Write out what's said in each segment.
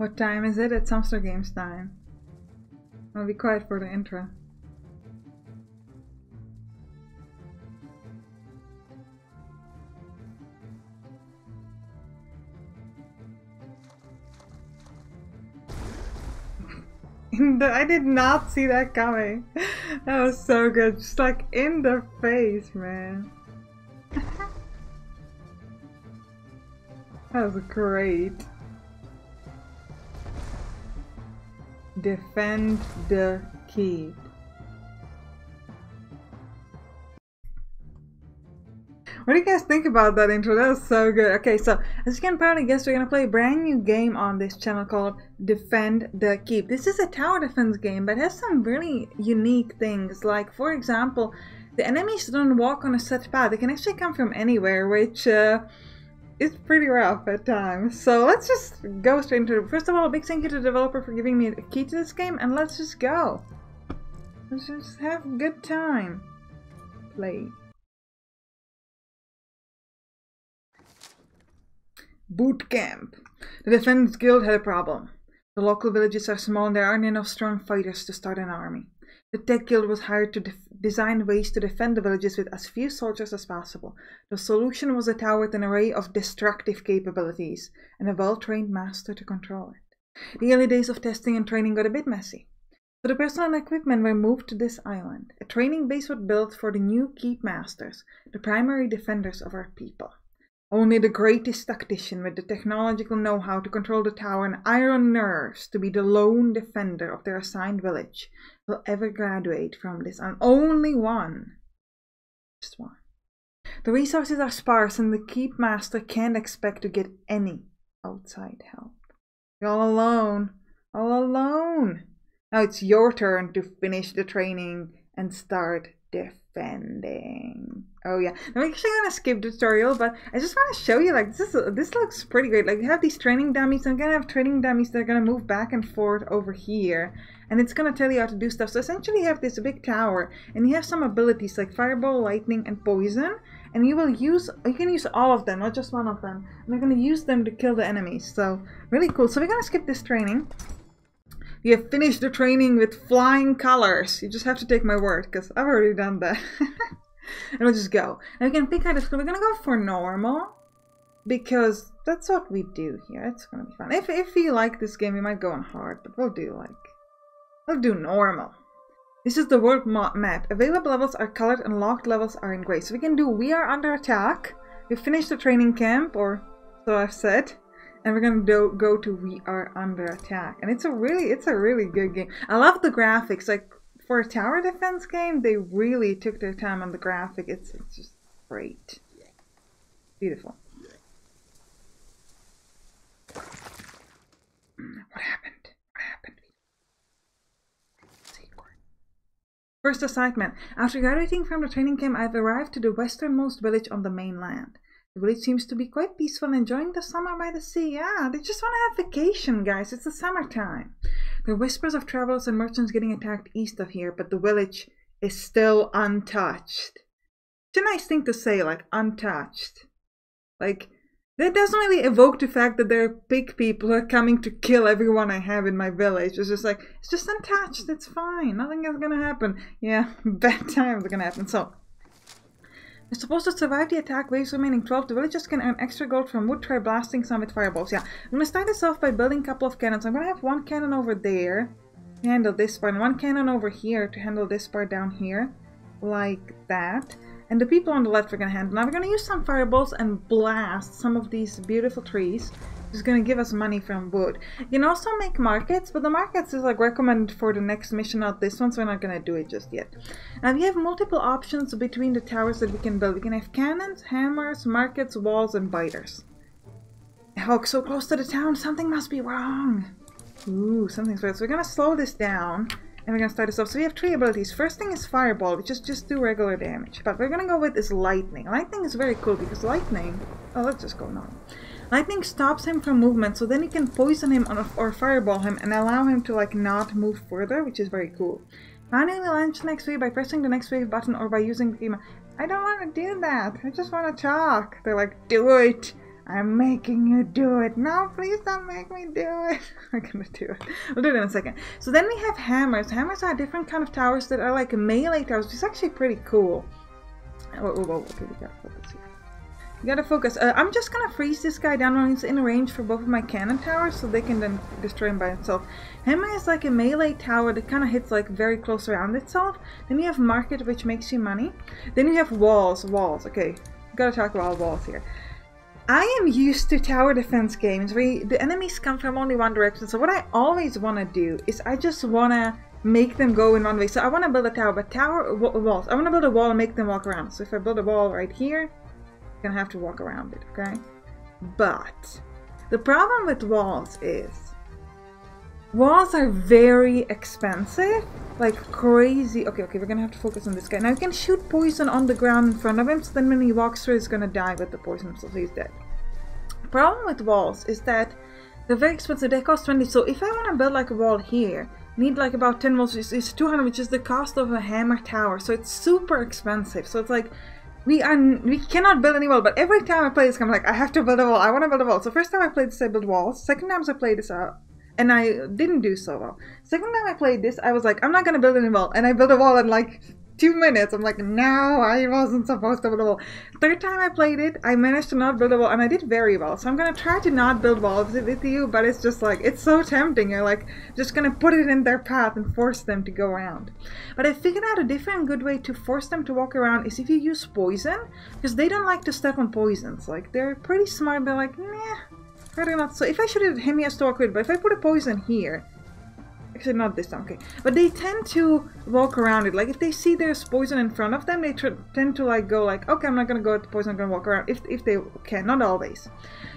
What time is it? It's Sampstra Games time. I'll be quiet for the intro. I did not see that coming. That was so good. Just like in the face, man. that was great. Defend the keep. What do you guys think about that intro? That was so good. Okay, so as you can probably guess, we're gonna play a brand new game on this channel called Defend the Keep. This is a tower defense game, but has some really unique things. Like, for example, the enemies don't walk on a set path. They can actually come from anywhere, which uh, is pretty rough at times. So let's just go straight into it. First of all, big thank you to the developer for giving me a key to this game, and let's just go. Let's just have a good time. Play. Boot camp. The Defenders Guild had a problem. The local villages are small and there aren't enough strong fighters to start an army. The Tech Guild was hired to design ways to defend the villages with as few soldiers as possible. The solution was a tower with an array of destructive capabilities and a well trained master to control it. The early days of testing and training got a bit messy. So the personnel and equipment were moved to this island. A training base was built for the new Keep Masters, the primary defenders of our people. Only the greatest tactician with the technological know-how to control the tower and iron nerves to be the lone defender of their assigned village will ever graduate from this, and only one. Just one. The resources are sparse, and the keep master can't expect to get any outside help. You're all alone. All alone. Now it's your turn to finish the training and start defending. Oh yeah, I'm actually gonna skip the tutorial, but I just want to show you like this. Is, this looks pretty great. Like you have these training dummies. I'm gonna have training dummies that are gonna move back and forth over here, and it's gonna tell you how to do stuff. So essentially, you have this big tower, and you have some abilities like fireball, lightning, and poison. And you will use, you can use all of them, not just one of them. And we're gonna use them to kill the enemies. So really cool. So we're gonna skip this training. You have finished the training with flying colors. You just have to take my word, because I've already done that. and we'll just go. And we can pick out a school. We're gonna go for normal. Because that's what we do here. It's gonna be fun. If, if you like this game, we might go on hard, but we'll do like... We'll do normal. This is the world map. Available levels are colored and locked levels are in gray. So we can do we are under attack. We finished the training camp, or so I've said and we're gonna do, go to we are under attack. And it's a really it's a really good game. I love the graphics. Like for a tower defense game they really took their time on the graphic. It's, it's just great. Beautiful. What happened? What happened? First assignment. After graduating from the training camp, I've arrived to the westernmost village on the mainland. The village seems to be quite peaceful, enjoying the summer by the sea. Yeah, they just want to have vacation, guys. It's the summertime. There are whispers of travelers and merchants getting attacked east of here, but the village is still untouched. It's a nice thing to say, like, untouched. Like, that doesn't really evoke the fact that there are pig people who are coming to kill everyone I have in my village. It's just like, it's just untouched. It's fine. Nothing is gonna happen. Yeah, bad times are gonna happen. So, supposed to survive the attack waves remaining 12. The villagers can earn extra gold from wood. Try blasting some with fireballs. Yeah, I'm gonna start this off by building a couple of cannons. I'm gonna have one cannon over there to handle this part, and one cannon over here to handle this part down here. Like that. And the people on the left are gonna handle. Now we're gonna use some fireballs and blast some of these beautiful trees is going to give us money from wood. You can also make markets, but the markets is like recommended for the next mission, not this one, so we're not going to do it just yet. And we have multiple options between the towers that we can build. We can have cannons, hammers, markets, walls, and biters. Oh, so close to the town, something must be wrong. Ooh, something's weird. So we're going to slow this down. And we're gonna start this off. So we have three abilities. First thing is Fireball, which is just do regular damage. But we're gonna go with this Lightning. Lightning is very cool because Lightning... Oh, let's just go normal. Lightning stops him from movement, so then you can poison him or fireball him and allow him to like not move further, which is very cool. Manually launch next wave by pressing the next wave button or by using the. I don't want to do that. I just want to talk. They're like, do it. I'm making you do it. No, please don't make me do it. I'm gonna do it. We'll do it in a second. So then we have hammers. Hammers are different kind of towers that are like melee towers, which is actually pretty cool. Whoa, whoa, whoa. Okay, we gotta focus here. You gotta focus. Uh, I'm just gonna freeze this guy down when he's in range for both of my cannon towers so they can then destroy him by itself. Hammer is like a melee tower that kind of hits like very close around itself. Then you have market which makes you money. Then you have walls. Walls. Okay, gotta talk about walls here. I am used to tower defense games where the enemies come from only one direction. So what I always want to do is I just want to make them go in one way. So I want to build a tower, but tower walls. I want to build a wall and make them walk around. So if I build a wall right here, gonna have to walk around it, okay? But the problem with walls is walls are very expensive, like crazy. Okay, okay, we're gonna have to focus on this guy. Now you can shoot poison on the ground in front of him, so then when he walks through, he's gonna die with the poison, so he's dead. The problem with walls is that they're very expensive. They cost 20. So if I want to build like a wall here, need like about 10 walls. It's, it's 200, which is the cost of a hammer tower. So it's super expensive. So it's like we are we cannot build any wall, but every time I play this, I'm like, I have to build a wall. I want to build a wall. So first time I played this, I built walls. Second time I played this out, and I didn't do so well. Second time I played this, I was like, I'm not gonna build any wall, and I built a wall and like two minutes. I'm like, no, I wasn't supposed to build a wall. Third time I played it, I managed to not build a wall, and I did very well. So I'm gonna try to not build walls with you, but it's just like, it's so tempting. You're like, just gonna put it in their path and force them to go around. But I figured out a different good way to force them to walk around is if you use poison, because they don't like to step on poisons. Like, they're pretty smart, they're like, nah, rather not. So if I should have him, he to walk with, but if I put a poison here, Actually, not this time, okay. But they tend to walk around it. Like, if they see there's poison in front of them, they tend to, like, go like, okay, I'm not gonna go at the poison, I'm gonna walk around. If, if they can, not always.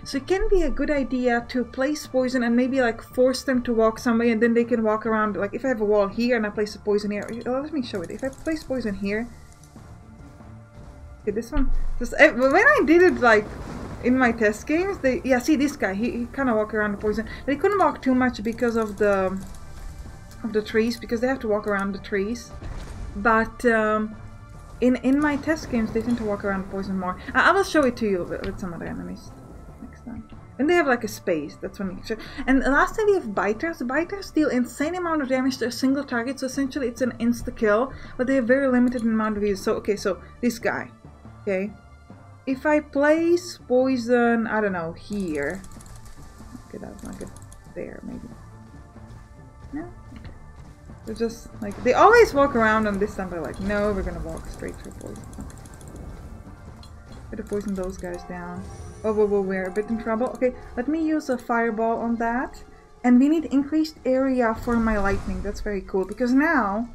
So it can be a good idea to place poison and maybe, like, force them to walk somewhere and then they can walk around. Like, if I have a wall here and I place a poison here, let me show it. If I place poison here, okay, this one, just, eh, when I did it, like, in my test games, they, yeah, see this guy, he, he kind of walk around the poison. but he couldn't walk too much because of the of the trees because they have to walk around the trees. But um, in in my test games, they tend to walk around poison more. I, I will show it to you with, some other enemies next time. And they have like a space, that's when you should. And lastly we have biters. Biters deal insane amount of damage to a single target, so essentially it's an insta-kill, but they have very limited amount of use. So, okay, so this guy, okay? If I place poison, I don't know, here. Okay, that's not good. There, maybe. They're just like they always walk around and this time they're like, no, we're gonna walk straight through poison. Better poison those guys down. Oh, whoa, whoa, we're a bit in trouble. Okay, let me use a fireball on that. And we need increased area for my lightning. That's very cool because now,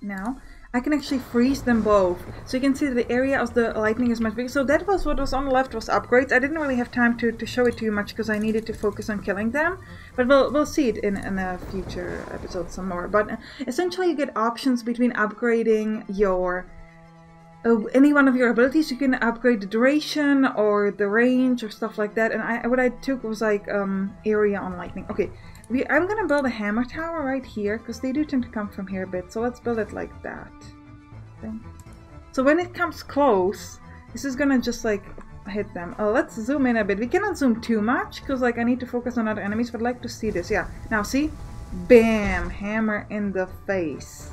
now I can actually freeze them both. So you can see the area of the lightning is much bigger. So that was what was on the left was upgrades. I didn't really have time to, to show it to you much because I needed to focus on killing them. But we'll, we'll see it in, in a future episode some more. But uh, essentially you get options between upgrading your uh, any one of your abilities. You can upgrade the duration or the range or stuff like that. And I what I took was like um, area on lightning. Okay, I'm gonna build a hammer tower right here, because they do tend to come from here a bit, so let's build it like that. Okay. So when it comes close, this is gonna just like hit them. Oh, let's zoom in a bit. We cannot zoom too much, because like I need to focus on other enemies, but I'd like to see this. Yeah, now see? Bam! Hammer in the face.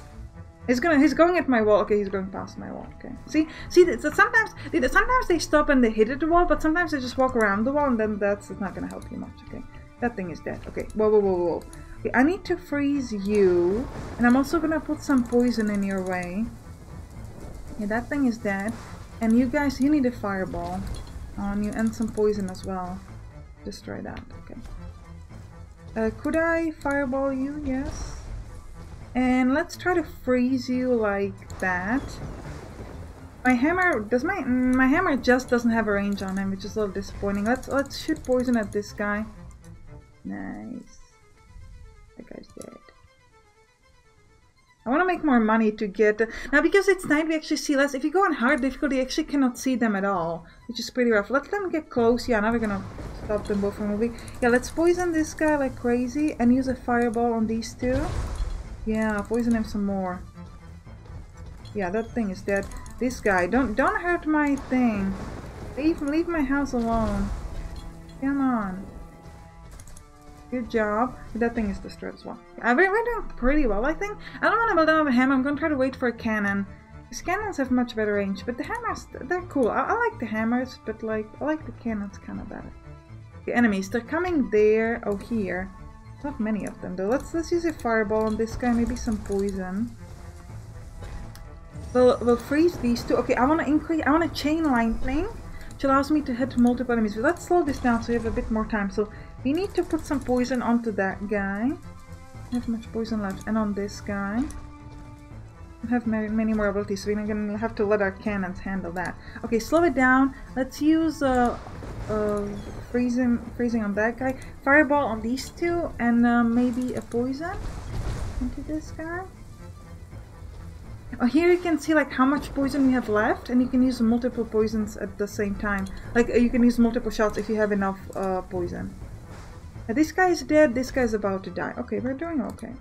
He's gonna. He's going at my wall. Okay, he's going past my wall. Okay. See, see. So sometimes, sometimes they stop and they hit at the wall, but sometimes they just walk around the wall, and then that's not gonna help you much. Okay. That thing is dead. Okay, whoa, whoa, whoa, whoa. Okay, I need to freeze you. And I'm also gonna put some poison in your way. Yeah, that thing is dead. And you guys, you need a fireball on you and some poison as well. Destroy that. Okay. Uh, could I fireball you? Yes. And let's try to freeze you like that. My hammer does my my hammer just doesn't have a range on him, which is a little disappointing. Let's let's shoot poison at this guy. Nice. That guy's dead. I want to make more money to get... Now, because it's night, we actually see less. If you go on hard difficulty, you actually cannot see them at all, which is pretty rough. Let them get close. Yeah, now we're gonna stop them both from moving. Yeah, let's poison this guy like crazy and use a fireball on these two. Yeah, poison him some more. Yeah, that thing is dead. This guy, don't don't hurt my thing. Leave, leave my house alone. Come on. Good job. That thing is destroyed as well. We're, we're doing pretty well, I think. I don't want to build another hammer. I'm going to try to wait for a cannon. Because cannons have much better range. But the hammers, they're cool. I, I like the hammers, but like, I like the cannons kind of better. The enemies, they're coming there. Oh, here. Not many of them though. Let's let's use a fireball on this guy. Maybe some poison. We'll, we'll freeze these two. Okay, I want to increase. I want to chain lightning, which allows me to hit multiple enemies. But let's slow this down so we have a bit more time. So we need to put some poison onto that guy. I have much poison left. And on this guy. I have many, many more abilities, so we're gonna have to let our cannons handle that. Okay, slow it down. Let's use uh, uh, freezing, freezing on that guy. Fireball on these two, and uh, maybe a poison into this guy. Oh, here you can see like how much poison we have left, and you can use multiple poisons at the same time. Like you can use multiple shots if you have enough uh, poison. This guy is dead, this guy is about to die. Okay, we're doing okay.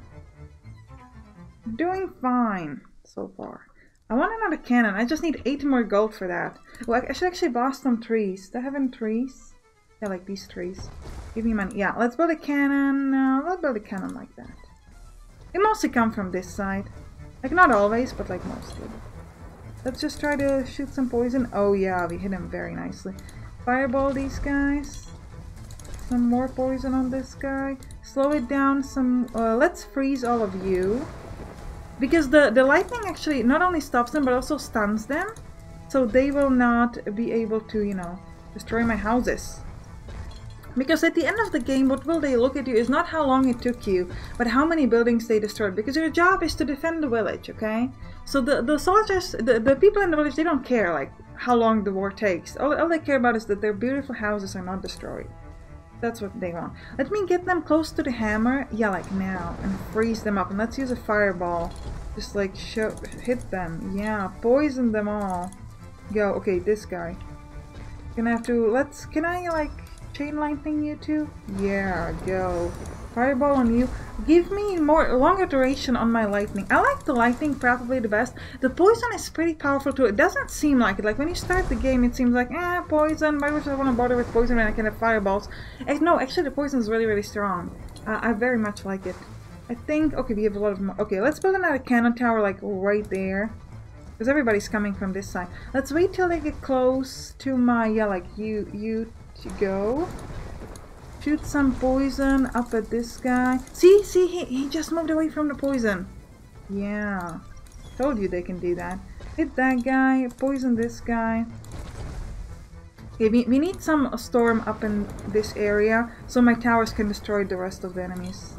Doing fine so far. I want another cannon. I just need 8 more gold for that. Well, I should actually buy some trees. Do I have any trees? Yeah, like these trees. Give me money. Yeah, let's build a cannon. Uh, let's build a cannon like that. They mostly come from this side. Like, not always, but like mostly. Let's just try to shoot some poison. Oh yeah, we hit him very nicely. Fireball these guys. Some more poison on this guy. Slow it down some... Uh, let's freeze all of you. Because the, the lightning actually not only stops them, but also stuns them. So they will not be able to, you know, destroy my houses. Because at the end of the game, what will they look at you is not how long it took you, but how many buildings they destroyed. Because your job is to defend the village, okay? So the, the soldiers, the, the people in the village, they don't care, like, how long the war takes. All, all they care about is that their beautiful houses are not destroyed. That's what they want. Let me get them close to the hammer. Yeah, like now. And freeze them up. And let's use a fireball. Just like show, hit them. Yeah, poison them all. Go. Okay, this guy. Gonna have to, let's, can I like chain lightning you two? Yeah, go. Fireball on you. Give me more longer duration on my lightning. I like the lightning probably the best. The poison is pretty powerful too. It doesn't seem like it. Like when you start the game it seems like, eh, poison. Why would I want to bother with poison when I can have fireballs? And no, actually the poison is really, really strong. Uh, I very much like it. I think, okay, we have a lot of, okay, let's build another cannon tower like right there. Because everybody's coming from this side. Let's wait till they get close to my, yeah, like you, you to go. Shoot some poison up at this guy. See, see, he, he just moved away from the poison. Yeah. Told you they can do that. Hit that guy, poison this guy. Okay, we, we need some storm up in this area so my towers can destroy the rest of the enemies.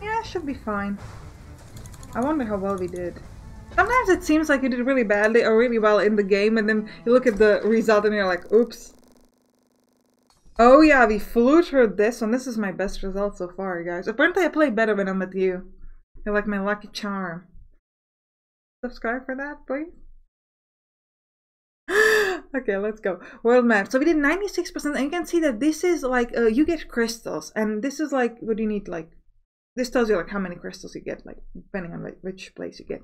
Yeah, should be fine. I wonder how well we did. Sometimes it seems like you did really badly or really well in the game and then you look at the result and you're like, oops. Oh yeah, we flew through this one. This is my best result so far, guys. Apparently I play better when I'm with you. You're like my lucky charm. Subscribe for that, please. okay, let's go. World map. So we did 96% and you can see that this is like, uh, you get crystals. And this is like, what you need? Like this tells you like how many crystals you get like depending on like, which place you get.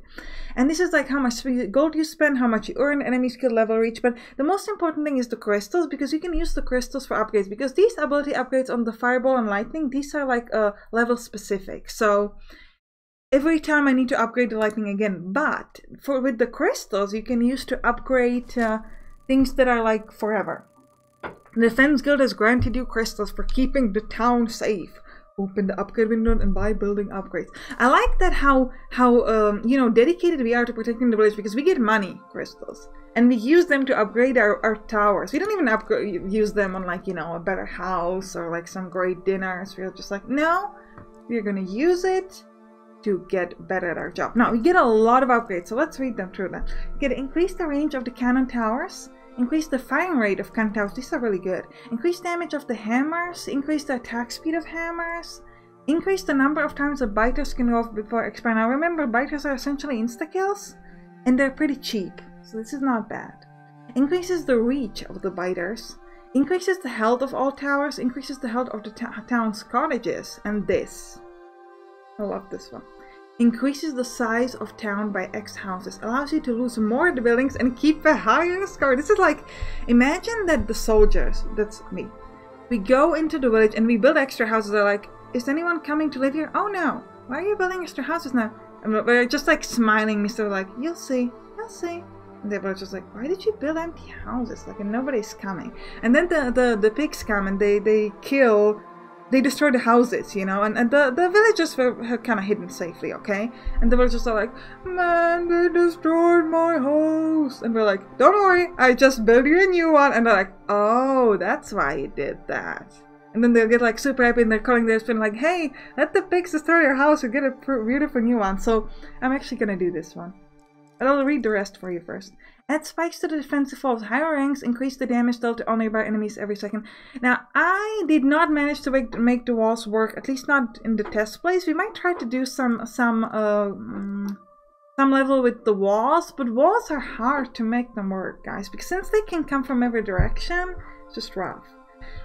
And this is like how much gold you spend how much you earn enemy skill level reach. But the most important thing is the crystals because you can use the crystals for upgrades because these ability upgrades on the fireball and lightning these are like uh, level specific. So every time i need to upgrade the lightning again. But for with the crystals you can use to upgrade uh, things that are like forever. The defense guild has granted you crystals for keeping the town safe open the upgrade window and buy building upgrades. I like that how how um, you know dedicated we are to protecting the village because we get money crystals and we use them to upgrade our, our towers. We don't even upgrade use them on like you know a better house or like some great dinners. We're just like no, we're gonna use it to get better at our job. Now we get a lot of upgrades, so let's read them through. Them. Get increase the range of the cannon towers Increase the firing rate of countouts. These are really good. Increase damage of the hammers. Increase the attack speed of hammers. Increase the number of times the biters can go off before expire. Now remember, biters are essentially insta-kills. And they're pretty cheap. So this is not bad. Increases the reach of the biters. Increases the health of all towers. Increases the health of the town's cottages. And this. I love this one. Increases the size of town by X houses, allows you to lose more buildings and keep a higher score. This is like, imagine that the soldiers, that's me, we go into the village and we build extra houses. They're like, is anyone coming to live here? Oh no, why are you building extra houses now? And we're just like smiling, Mr. Like, you'll see, you'll see. And they were just like, why did you build empty houses? Like, and nobody's coming. And then the, the, the pigs come and they, they kill they destroy the houses, you know, and, and the, the villagers were, were kind of hidden safely, okay? And the villagers are like, man, they destroyed my house. And we're like, don't worry, I just built you a new one. And they're like, oh, that's why you did that. And then they'll get like super happy and they're calling their spin like, hey, let the pigs destroy your house and get a beautiful new one. So I'm actually gonna do this one. But I'll read the rest for you first. Add spikes to the defensive walls. Higher ranks increase the damage dealt to nearby enemies every second. Now, I did not manage to make, make the walls work, at least not in the test place. We might try to do some some uh, mm, some level with the walls, but walls are hard to make them work, guys, because since they can come from every direction, it's just rough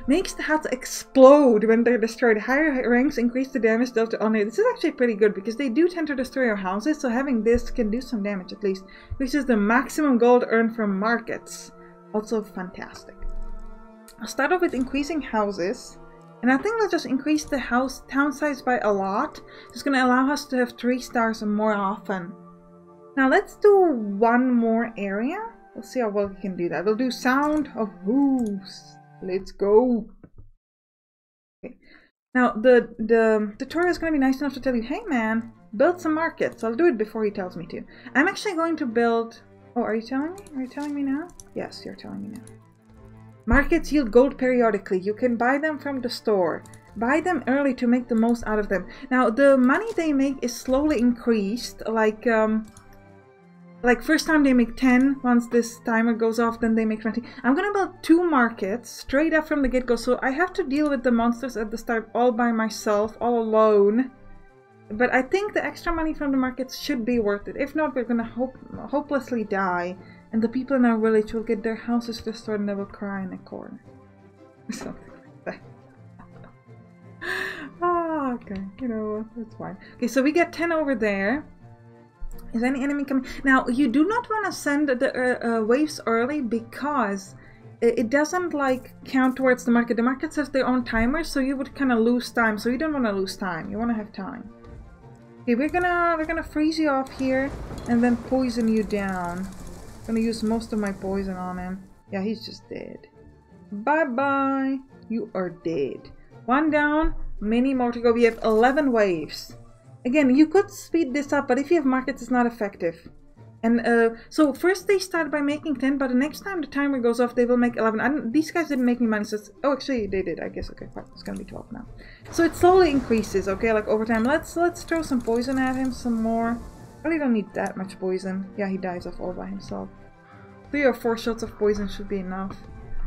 makes the house explode when they're destroyed. Higher ranks increase the damage dealt to only. This is actually pretty good because they do tend to destroy your houses, so having this can do some damage at least. Which is the maximum gold earned from markets. Also fantastic. I'll start off with increasing houses. And I think we'll just increase the house town size by a lot. It's going to allow us to have 3 stars more often. Now let's do one more area. Let's see how well we can do that. We'll do sound of hooves. Let's go. Now, the, the tutorial is going to be nice enough to tell you, hey man, build some markets. I'll do it before he tells me to. I'm actually going to build... Oh, are you telling me? Are you telling me now? Yes, you're telling me now. Markets yield gold periodically. You can buy them from the store. Buy them early to make the most out of them. Now, the money they make is slowly increased. Like, um, like first time they make 10 once this timer goes off then they make 20 i'm gonna build two markets straight up from the get-go so i have to deal with the monsters at the start all by myself all alone. But i think the extra money from the markets should be worth it. If not we're gonna hope hopelessly die and the people in our village will get their houses destroyed and they will cry in a corner. Something like that. Ah okay you know that's fine. Okay so we get 10 over there is any enemy coming? Now, you do not want to send the uh, uh, waves early because it doesn't like count towards the market. The market has their own timer, so you would kind of lose time. So you don't want to lose time. You want to have time. Okay, we're gonna we're gonna freeze you off here and then poison you down. I'm gonna use most of my poison on him. Yeah, he's just dead. Bye bye. You are dead. One down, many more to go. We have 11 waves. Again, you could speed this up, but if you have markets, it's not effective. And uh, so first they start by making 10, but the next time the timer goes off, they will make 11. these guys didn't make me money, so oh, actually they did, I guess. Okay, fine. It's gonna be 12 now. So it slowly increases, okay, like over time. Let's let's throw some poison at him, some more. Really don't need that much poison. Yeah, he dies off all by himself. Three or four shots of poison should be enough.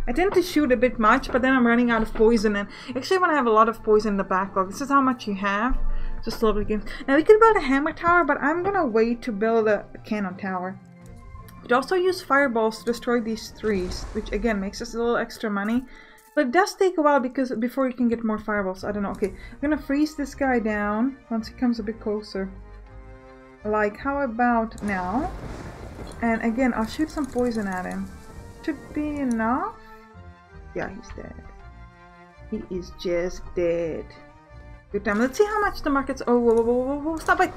I tend to shoot a bit much, but then I'm running out of poison, and actually I have a lot of poison in the backlog, this is how much you have. Just lovely games. Now we can build a hammer tower, but I'm gonna wait to build a cannon tower. Could also use fireballs to destroy these trees, which again makes us a little extra money. But it does take a while because before you can get more fireballs. I don't know. Okay, I'm gonna freeze this guy down once he comes a bit closer. Like, how about now? And again, I'll shoot some poison at him. Should be enough. Yeah, he's dead. He is just dead. Good. Let's see how much the market's. Oh, whoa, whoa, whoa, whoa, stop it!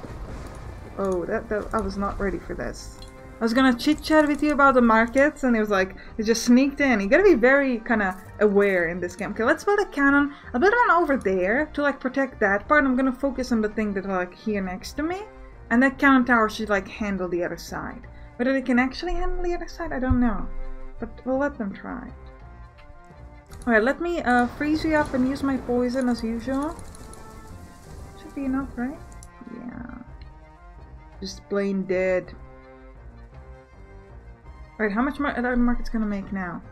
Oh, that, that I was not ready for this. I was gonna chit chat with you about the markets, and it was like it just sneaked in. You gotta be very kind of aware in this game. Okay, let's build a cannon. I'll build one over there to like protect that part. I'm gonna focus on the thing that like here next to me, and that cannon tower should like handle the other side. Whether they can actually handle the other side, I don't know, but we'll let them try. Alright, let me uh, freeze you up and use my poison as usual be enough, right? Yeah. Just plain dead. Alright, how much mar that market's gonna make now?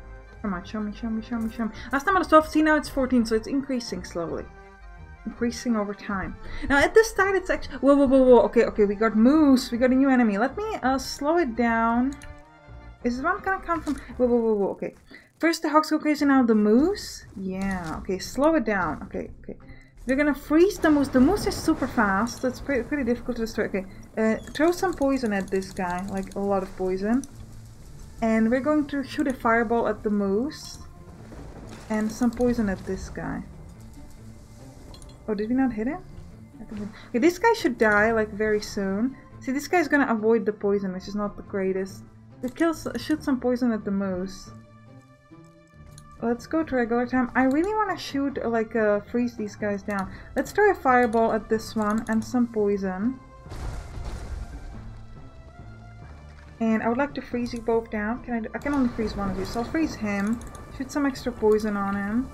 Come on, show me, show me, show me, show me. Last time I was 12, see now it's 14, so it's increasing slowly. Increasing over time. Now at this start it's actually- Whoa, whoa, whoa, whoa. Okay, okay, we got moose. We got a new enemy. Let me uh, slow it down. Is this one gonna come from- Whoa, whoa, whoa, whoa. Okay. First the hogs go crazy, now the moose? Yeah, okay, slow it down. Okay, okay. We're gonna freeze the moose. The moose is super fast. It's pretty, pretty difficult to destroy. Okay, uh, throw some poison at this guy, like a lot of poison. And we're going to shoot a fireball at the moose. And some poison at this guy. Oh, did we not hit him? Okay, this guy should die, like, very soon. See, this guy's gonna avoid the poison, which is not the greatest. It kills, shoot some poison at the moose. Let's go to regular time. I really want to shoot, like, uh, freeze these guys down. Let's try a fireball at this one and some poison. And I would like to freeze you both down. Can I? I can only freeze one of you, so I'll freeze him. Shoot some extra poison on him.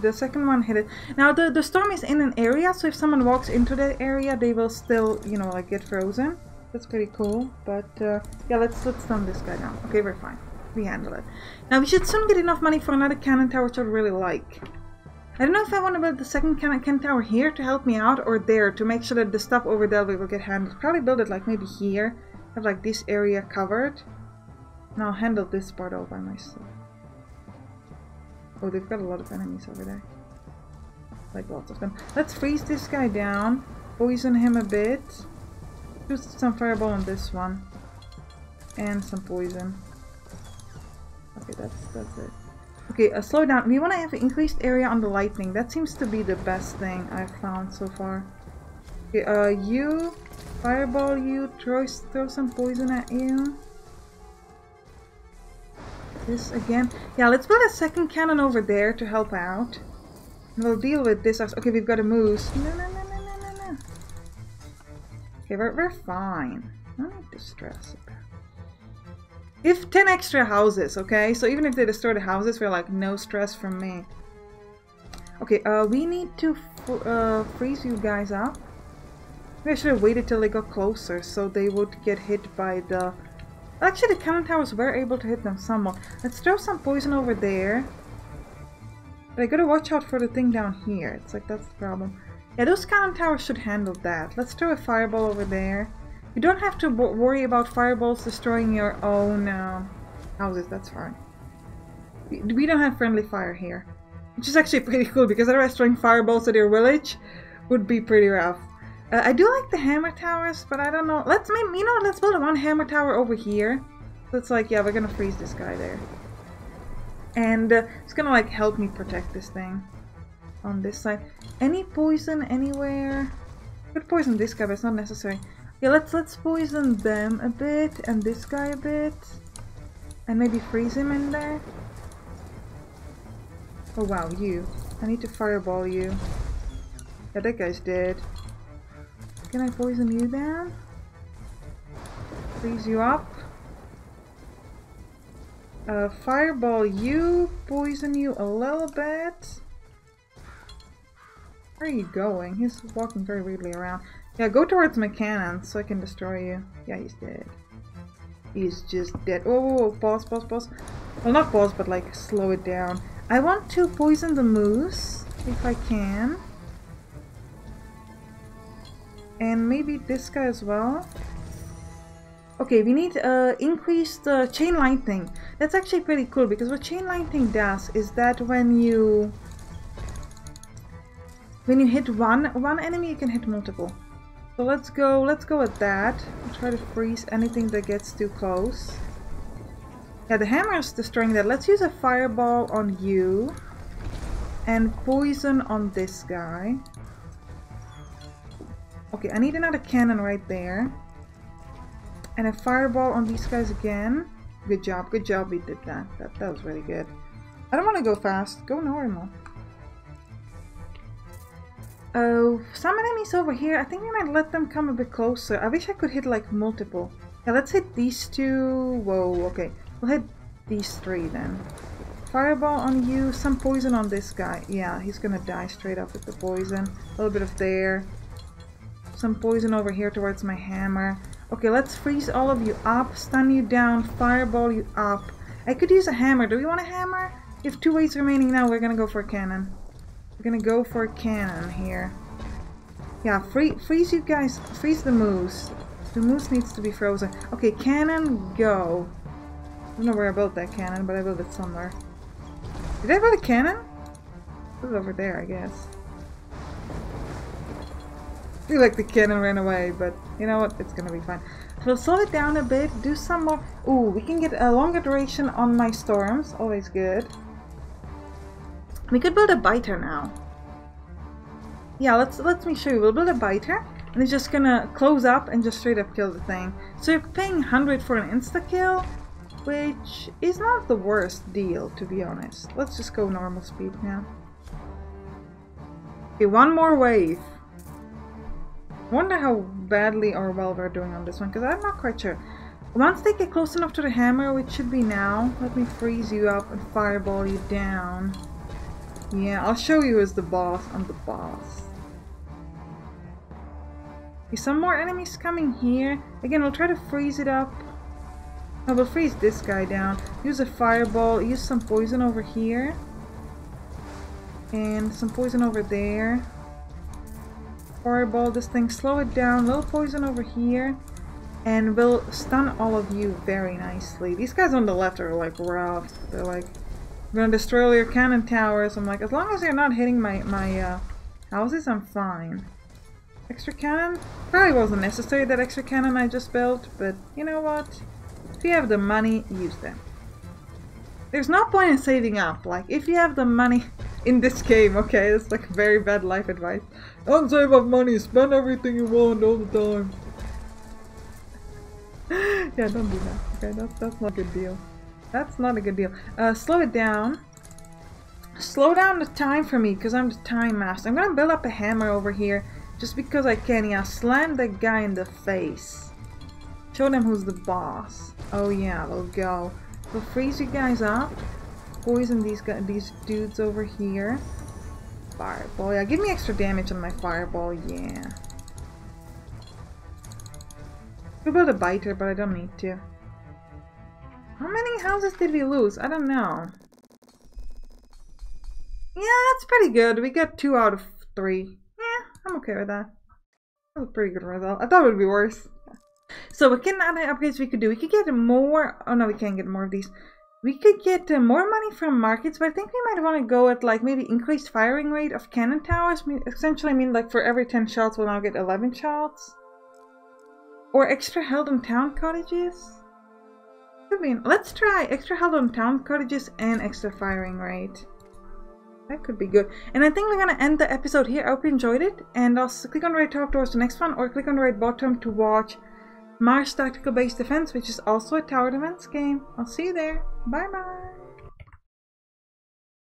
The second one hit it. Now the the storm is in an area, so if someone walks into that area, they will still, you know, like get frozen. That's pretty cool. But uh, yeah, let's let's stun this guy down. Okay, we're fine. We handle it. Now we should soon get enough money for another cannon tower, which I'd really like. I don't know if I want to build the second cannon, tower here to help me out or there to make sure that the stuff over there will get handled. Probably build it like maybe here have like this area covered. I'll handle this part all by myself. Oh, they've got a lot of enemies over there. Like lots of them. Let's freeze this guy down. Poison him a bit. Do some fireball on this one. And some poison. Okay, that's that's it. Okay, uh, slow down. We want to have increased area on the lightning. That seems to be the best thing I've found so far. Okay, uh, you fireball you, throw, throw some poison at you. This again. Yeah, let's build a second cannon over there to help out. And we'll deal with this. Okay, we've got a moose. No, no, no, no, no, no, no. Okay, we're, we're fine. No need to stress about If 10 extra houses, okay? So even if they destroy the houses, we're like, no stress from me. Okay, uh, we need to uh, freeze you guys up. I should have waited till they got closer so they would get hit by the... Actually, the cannon towers were able to hit them somewhat. Let's throw some poison over there. But I gotta watch out for the thing down here. It's like, that's the problem. Yeah, those cannon towers should handle that. Let's throw a fireball over there. You don't have to worry about fireballs destroying your own uh, houses, that's fine. We don't have friendly fire here. Which is actually pretty cool because otherwise throwing fireballs at your village would be pretty rough. Uh, I do like the hammer towers, but I don't know. Let's maybe, you know, let's build one hammer tower over here. So it's like, yeah, we're gonna freeze this guy there. And uh, it's gonna like help me protect this thing on this side. Any poison anywhere? Could poison this guy, but it's not necessary. Yeah, let's let's poison them a bit and this guy a bit. And maybe freeze him in there. Oh wow, you. I need to fireball you. Yeah, that guy's dead. Can I poison you down? Freeze you up. Uh, fireball you, poison you a little bit. Where are you going? He's walking very weirdly around. Yeah, go towards my cannon so I can destroy you. Yeah, he's dead. He's just dead. Oh, pause, pause, pause. Well, not pause, but like slow it down. I want to poison the moose, if I can. And maybe this guy as well. Okay, we need uh, increased uh, chain lightning. Thing. That's actually pretty cool because what chain lightning does is that when you when you hit one one enemy, you can hit multiple. So let's go. Let's go with that. Try to freeze anything that gets too close. Yeah, the hammer is destroying that. Let's use a fireball on you and poison on this guy. Okay, I need another cannon right there. And a fireball on these guys again. Good job, good job we did that. That, that was really good. I don't want to go fast. Go normal. Oh, some enemies over here. I think we might let them come a bit closer. I wish I could hit like multiple. Yeah, let's hit these two. Whoa, okay. We'll hit these three then. Fireball on you, some poison on this guy. Yeah, he's gonna die straight up with the poison. A little bit of there. Some poison over here towards my hammer. Okay, let's freeze all of you up, stun you down, fireball you up. I could use a hammer. Do we want a hammer? If two ways remaining now. We're gonna go for a cannon. Gonna go for a cannon here. Yeah, free freeze you guys. Freeze the moose. The moose needs to be frozen. Okay, cannon, go. I don't know where I built that cannon, but I built it somewhere. Did I build a cannon? This is over there, I guess. I feel like the cannon ran away, but you know what? It's gonna be fine. We'll slow it down a bit, do some more... Ooh, we can get a longer duration on my storms. Always good. We could build a biter now. Yeah, let's let me show you. We'll build a biter, and it's just gonna close up and just straight up kill the thing. So you're paying 100 for an insta-kill, which is not the worst deal, to be honest. Let's just go normal speed now. Okay, one more wave. Wonder how badly or well we're doing on this one, because I'm not quite sure. Once they get close enough to the hammer, which should be now, let me freeze you up and fireball you down. Yeah, I'll show you as the boss. I'm the boss. Okay, some more enemies coming here. Again, I'll try to freeze it up. I will freeze this guy down. Use a fireball. Use some poison over here. And some poison over there. Fireball this thing. Slow it down. A Little poison over here. And we'll stun all of you very nicely. These guys on the left are like rough. They're like, gonna destroy all your cannon towers. I'm like, as long as you're not hitting my, my uh, houses, I'm fine. Extra cannon? Probably wasn't necessary that extra cannon I just built, but you know what? If you have the money, use them. There's no point in saving up. Like, if you have the money in this game, okay, it's like very bad life advice. Don't save up money, spend everything you want all the time. yeah, don't do that. Okay, that's, that's not a good deal. That's not a good deal. Uh, slow it down. Slow down the time for me, because I'm the time master. I'm gonna build up a hammer over here, just because I can. Yeah, slam that guy in the face. Show them who's the boss. Oh yeah, we'll go. We'll freeze you guys up. Poison these guys, these dudes over here. Fireball. Yeah, give me extra damage on my fireball. Yeah. Could build a biter, but I don't need to. How many houses did we lose? I don't know. Yeah, that's pretty good. We got two out of three. Yeah, I'm okay with that. That's a pretty good result. I thought it would be worse. So what kind of upgrades we could do? We could get more... Oh no, we can't get more of these. We could get uh, more money from markets, but I think we might want to go at like maybe increased firing rate of cannon towers. I mean, essentially, I mean like for every 10 shots we'll now get 11 shots. Or extra held in town cottages. I mean, let's try extra held on town cottages and extra firing rate. That could be good. And I think we're going to end the episode here. I hope you enjoyed it. And I'll click on the right top towards the next one or click on the right bottom to watch Mars Tactical Base Defense, which is also a tower defense game. I'll see you there. Bye bye.